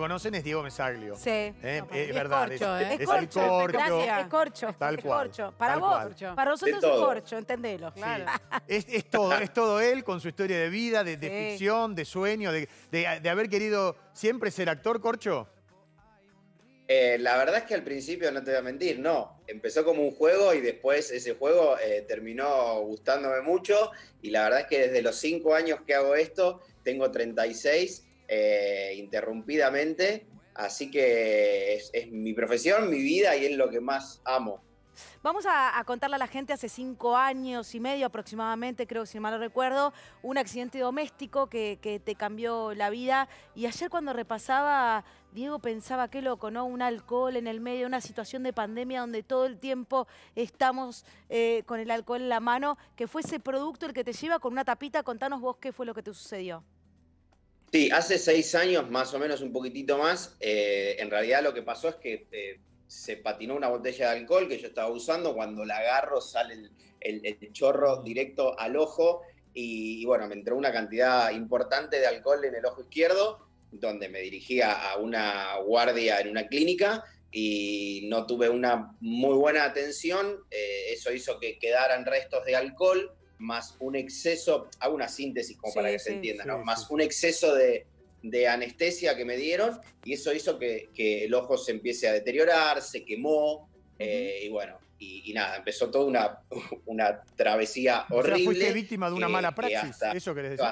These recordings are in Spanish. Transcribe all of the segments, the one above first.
conocen es Diego Mesaglio. Sí. Eh, No, es es verdad. corcho, es, ¿eh? es Es el corcho, corcho. gracias. Es corcho. Tal es cual, corcho. Para tal vos, cual. para nosotros es corcho, entendelo. Claro. Es, es todo, es todo él con su historia de vida, de, de Sí. ficción, de sueño, de, de- de haber querido siempre ser actor, Corcho. Eh, la verdad es que al principio, no te voy a mentir, no. Empezó como un juego y después ese juego eh, terminó gustándome mucho. Y la verdad es que desde los cinco años que hago esto, tengo 36 eh, interrumpidamente. Así que es, mi profesión, mi vida y es lo que más amo. Vamos a, contarle a la gente, hace cinco años y medio aproximadamente, creo, si mal recuerdo, un accidente doméstico que, te cambió la vida. Y ayer cuando repasaba, Diego pensaba, qué loco, ¿no? Un alcohol en el medio una situación de pandemia donde todo el tiempo estamos eh, con el alcohol en la mano, que fue ese producto el que te lleva con una tapita. Contanos vos qué fue lo que te sucedió. Sí, hace seis años, más o menos un poquitito más, eh, en realidad lo que pasó es que eh, se patinó una botella de alcohol que yo estaba usando, cuando la agarro sale el, chorro directo al ojo y, y bueno, me entró una cantidad importante de alcohol en el ojo izquierdo, donde me dirigía a una guardia en una clínica y no tuve una muy buena atención, eh, eso hizo que quedaran restos de alcohol más un exceso, hago una síntesis como Sí, para que sí. se entienda, ¿no? Sí, más sí. un exceso de, de anestesia que me dieron y eso hizo que, que el ojo se empiece a deteriorar, se quemó eh, y bueno, y, y nada, empezó toda una, una travesía O sea, horrible. fuiste víctima de una que- mala que praxis. hasta- ¿Eso querés decir?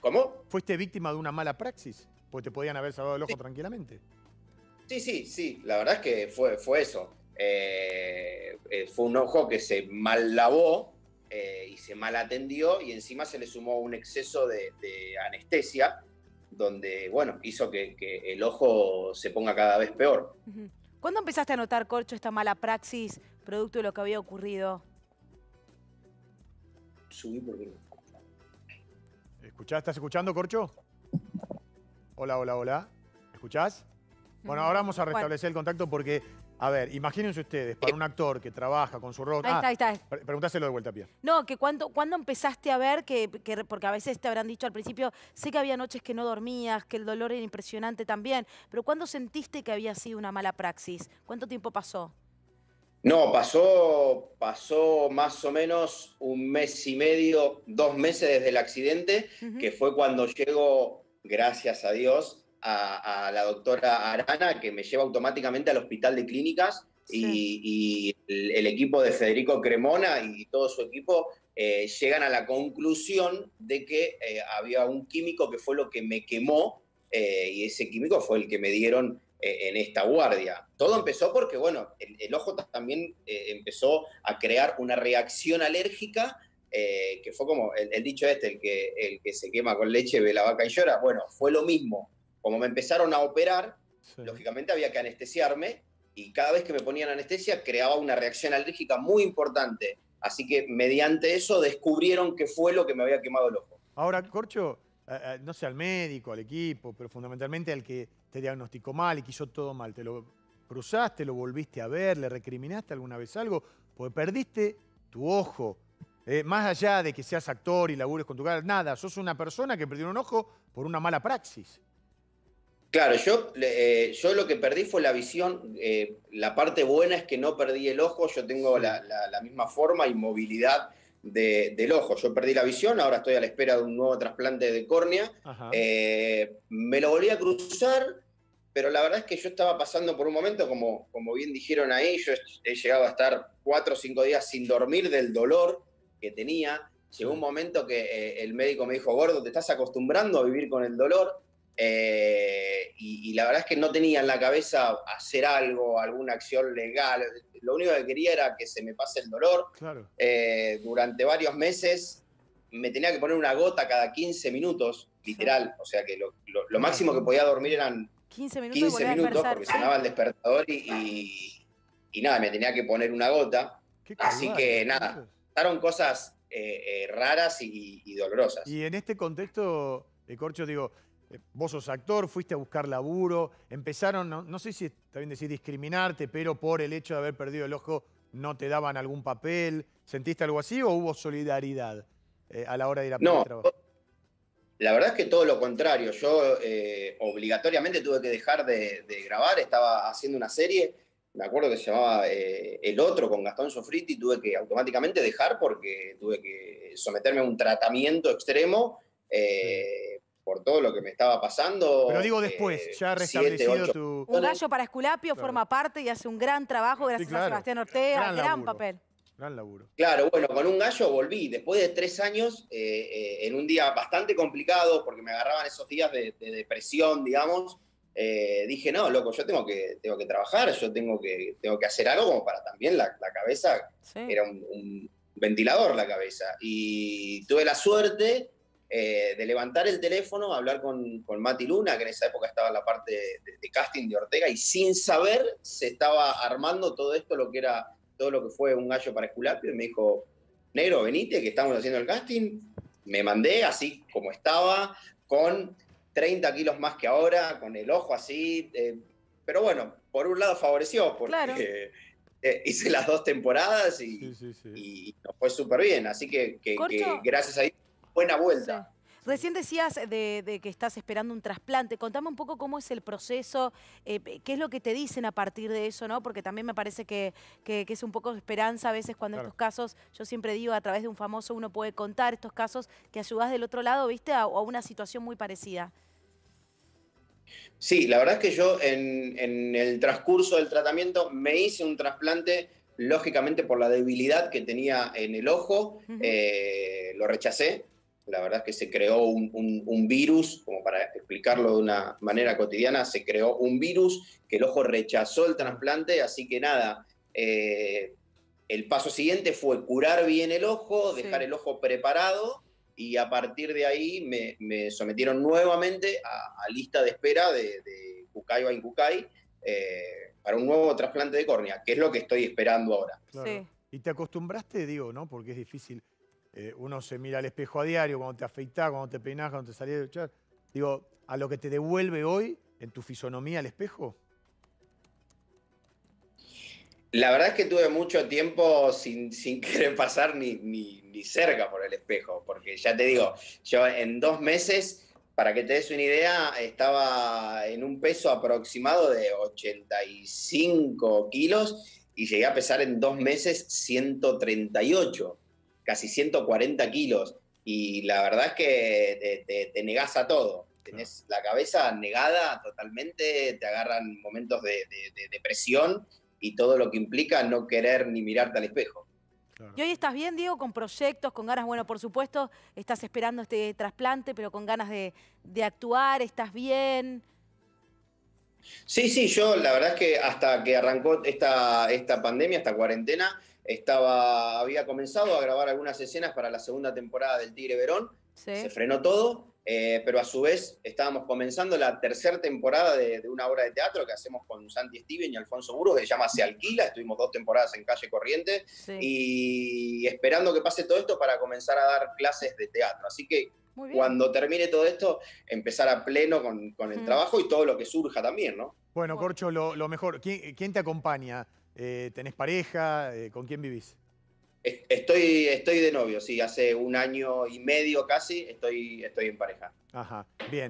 ¿Cómo? ¿Fuiste víctima de una mala praxis? Porque te podían haber salvado el ojo tranquilamente. Sí, sí, sí, la verdad es que fue, fue eso. Eh, eh, fue un ojo que se mal lavó eh, y se mal atendió y encima se le sumó un exceso de, de anestesia donde, bueno, hizo que, que el ojo se ponga cada vez peor. ¿Cuándo empezaste a notar, Corcho, esta mala praxis producto de lo que había ocurrido? Subí porque... ¿Escuchás? ¿Estás escuchando, Corcho? Hola, hola, hola. ¿Escuchás? Bueno, ahora vamos a restablecer el contacto porque, a ver, imagínense ustedes, para un actor que trabaja con su rostro... Ahí está, ahí está. pre- preguntáselo de vuelta, Pia. No, que cuando, cuando empezaste a ver que, que- porque a veces te habrán dicho al principio, sé que había noches que no dormías, que el dolor era impresionante también, pero ¿cuándo sentiste que había sido una mala praxis? ¿Cuánto tiempo pasó? No, pasó, pasó más o menos un mes y medio, dos meses desde el accidente, que fue cuando llego, gracias a Dios, a, a la doctora Arana, que me lleva automáticamente al hospital de clínicas y, y el, el equipo de Federico Cremona y todo su equipo eh, llegan a la conclusión de que eh, había un químico que fue lo que me quemó eh, y ese químico fue el que me dieron eh, en esta guardia. Todo empezó porque, bueno, el, el ojo también eh, empezó a crear una reacción alérgica, eh, que fue como el, el dicho este, el que, el que se quema con leche ve la vaca y llora. Bueno, fue lo mismo. Como me empezaron a operar, Sí. lógicamente había que anestesiarme y cada vez que me ponían anestesia creaba una reacción alérgica muy importante. Así que mediante eso descubrieron qué fue lo que me había quemado el ojo. Ahora, Corcho, no sé, al médico, al equipo, pero fundamentalmente al que te diagnosticó mal y que hizo todo mal, ¿te lo cruzaste, lo volviste a ver, le recriminaste alguna vez algo? Porque perdiste tu ojo. Eh, más allá de que seas actor y labures con tu cara, nada, sos una persona que perdió un ojo por una mala praxis. Claro, yo, eh, yo lo que perdí fue la visión. eh, la parte buena es que no perdí el ojo, yo tengo la, la- la misma forma y movilidad de- del ojo. Yo perdí la visión, ahora estoy a la espera de un nuevo trasplante de córnea. Eh, me lo volví a cruzar, pero la verdad es que yo estaba pasando por un momento, como, como bien dijeron ahí, yo he llegado a estar cuatro o cinco días sin dormir del dolor que tenía. Llegó un momento que el médico me dijo, gordo, te estás acostumbrando a vivir con el dolor. Eh, y, y la verdad es que no tenía en la cabeza hacer algo, alguna acción legal. Lo único que quería era que se me pase el dolor. Claro. Eh, durante varios meses me tenía que poner una gota cada 15 minutos, literal. O sea que lo, lo- lo máximo que podía dormir eran 15 minutos y 15 volver a minutos despertar. porque sonaba el despertador y, y- y nada, me tenía que poner una gota. Así que nada. Pasaron cosas eh, eh, raras y, y dolorosas. Y en este contexto, eh, Corcho, digo, vos sos actor, fuiste a buscar laburo, empezaron, no, no sé si está bien decir discriminarte, pero por el hecho de haber perdido el ojo no te daban algún papel. ¿Sentiste algo así o hubo solidaridad eh, a la hora de ir a No, trabajo? La verdad es que todo lo contrario. Yo eh, obligatoriamente tuve que dejar de, grabar. Estaba haciendo una serie, me acuerdo que se llamaba eh, El Otro con Gastón Sofriti. Tuve que automáticamente dejar porque tuve que someterme a un tratamiento extremo eh, por todo lo que me estaba pasando. Pero digo después, ya restablecido tu... Un gallo para Esculapio forma parte y hace un gran trabajo gracias a Sebastián Ortega. gran papel. Gran laburo. Claro, bueno, con un gallo volví. Después de tres años, eh, eh, en un día bastante complicado, porque me agarraban esos días de, depresión, digamos, eh, dije, no, loco, yo tengo que, tengo que trabajar, yo tengo que, tengo que hacer algo como para también la, cabeza, era un, ventilador la cabeza. Y tuve la suerte de levantar el teléfono, hablar con, con Mati Luna, que en esa época estaba en la parte de casting de Ortega, y sin saber se estaba armando todo esto, lo que era todo lo que fue un gallo para Esculapio y me dijo, negro, venite, que estamos haciendo el casting. Me mandé así como estaba, con 30 kilos más que ahora, con el ojo así. Eh, pero bueno, por un lado favoreció, porque eh, hice las dos temporadas y, nos fue súper bien. Así que, gracias a Dios, buena vuelta. Recién decías de, que estás esperando un trasplante. Contame un poco cómo es el proceso, eh, qué es lo que te dicen a partir de eso, ¿no? Porque también me parece que, es un poco de esperanza a veces cuando estos casos, yo siempre digo, a través de un famoso uno puede contar estos casos que ayudas del otro lado, ¿viste? A, a una situación muy parecida. Sí, la verdad es que yo en, el transcurso del tratamiento me hice un trasplante, lógicamente por la debilidad que tenía en el ojo, eh, lo rechacé la verdad es que se creó un, virus, como para explicarlo de una manera cotidiana, se creó un virus que el ojo rechazó el trasplante, así que nada, eh, el paso siguiente fue curar bien el ojo, dejar el ojo preparado y a partir de ahí me, sometieron nuevamente a, lista de espera de, de Kukai o Inkukai eh, para un nuevo trasplante de córnea, que es lo que estoy esperando ahora. Y te acostumbraste, digo, ¿no? Porque es difícil eh, uno se mira al espejo a diario, cuando te afeitás, cuando te peinás, cuando te salís de echar. Digo, a lo que te devuelve hoy en tu fisonomía al espejo. La verdad es que tuve mucho tiempo sin, querer pasar ni, ni, cerca por el espejo, porque ya te digo, yo en dos meses, para que te des una idea, estaba en un peso aproximado de 85 kilos y llegué a pesar en dos meses 138 casi 140 kilos. Y la verdad es que te, te, negás a todo. Tenés la cabeza negada totalmente, te agarran momentos de, depresión y todo lo que implica no querer ni mirarte al espejo. Y hoy estás bien, Diego, con proyectos, con ganas, bueno, por supuesto, estás esperando este trasplante, pero con ganas de, de, actuar, ¿estás bien? Sí, sí, yo la verdad es que hasta que arrancó esta, esta pandemia, esta cuarentena, estaba, había comenzado a grabar algunas escenas para la segunda temporada del Tigre Verón, se frenó todo, eh, pero a su vez estábamos comenzando la tercera temporada de, una obra de teatro que hacemos con Santi Steven y Alfonso Burgos, que se llama Se Alquila, estuvimos dos temporadas en Calle Corriente, y esperando que pase todo esto para comenzar a dar clases de teatro. Así que cuando termine todo esto, empezar a pleno con, el trabajo y todo lo que surja también, ¿no? Bueno, Corcho, lo, mejor, ¿quién, te acompaña? Eh, ¿Tenés pareja? Eh, ¿Con quién vivís? Estoy, estoy de novio, sí, hace un año y medio casi estoy, estoy en pareja. Ajá, bien.